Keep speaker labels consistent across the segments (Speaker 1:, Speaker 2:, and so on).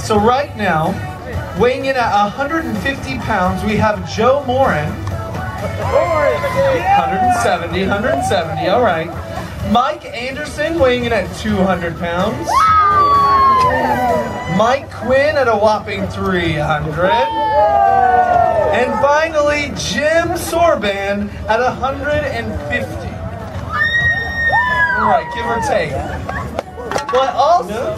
Speaker 1: So right now, weighing in at 150 pounds, we have Joe Morin. 170, 170, all right. Mike Anderson weighing in at 200 pounds. Mike Quinn at a whopping 300. And finally, Jim Sorban at 150. All right, give or take. But also,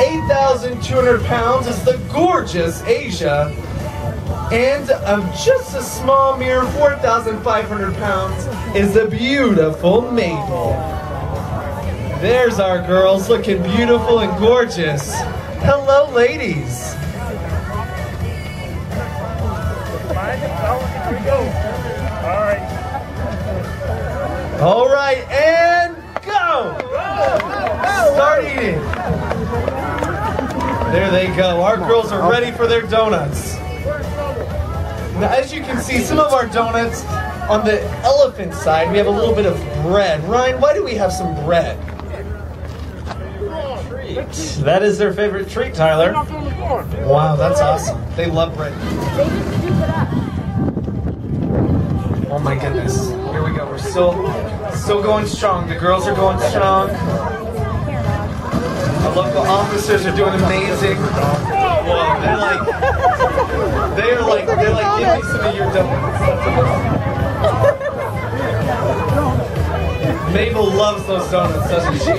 Speaker 1: 8,200 pounds is the gorgeous Asia. And of just a small mere 4,500 pounds is the beautiful Mabel. There's our girls looking beautiful and gorgeous. Hello, ladies.
Speaker 2: All right.
Speaker 1: All right, There they go. Our girls are ready for their donuts. Now, as you can see, some of our donuts on the elephant side, we have a little bit of bread. Ryan, why do we have some bread? That is their favorite treat, Tyler. Wow, that's awesome. They love bread. Oh my goodness. Here we go. We're still still going strong. The girls are going strong. Officers are doing amazing. Whoa, they're like they're like they're like give me some of your donuts. Mabel loves those donuts, doesn't she?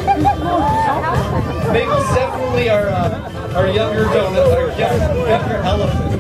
Speaker 1: Mabel's definitely our uh, our younger donut, our younger, younger elephant.